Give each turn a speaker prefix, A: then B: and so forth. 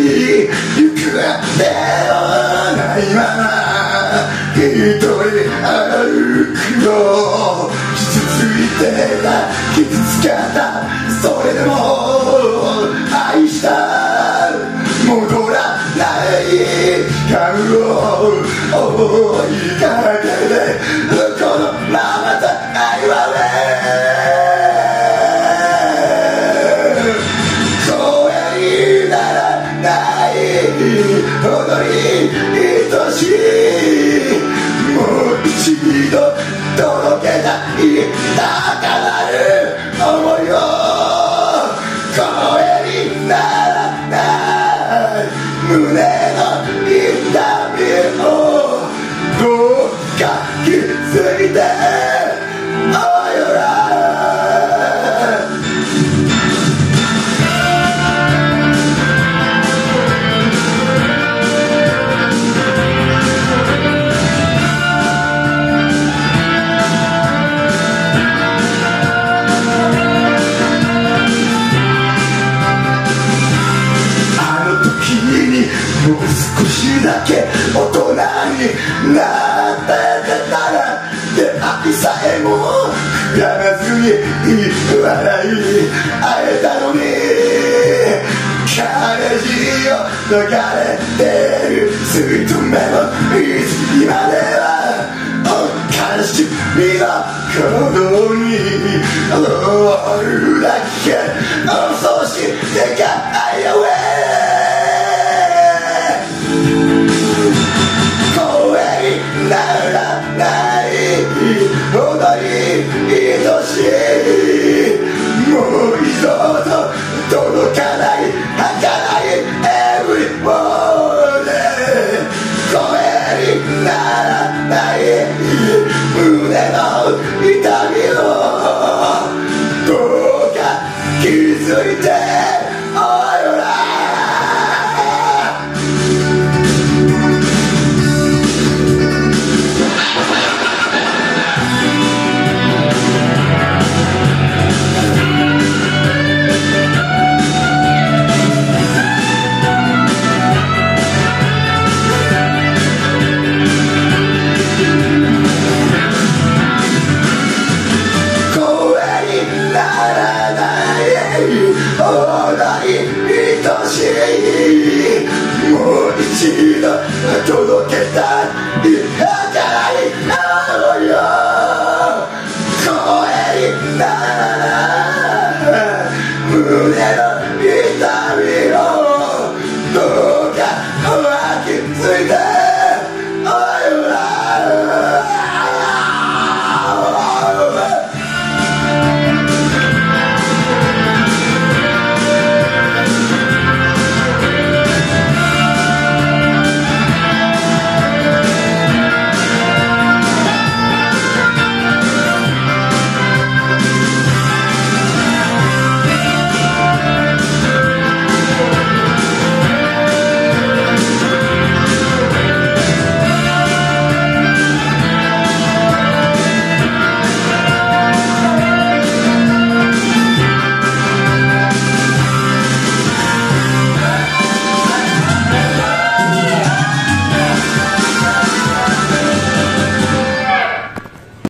A: 行くわ目のないまま一人歩くの傷ついてた傷つけたそれでも愛した戻らない感をないほどに愛しもう一度届けたい高鳴る思いを声にならない胸大人になってたら出会いさえも膨らずに笑い会えたのに彼氏を逃れてるスイートメモリーズ今では悲しみが行動に終るだけ恐ろしてかいよ声ないほどに愛しい。もう二度。一度届けたい儚い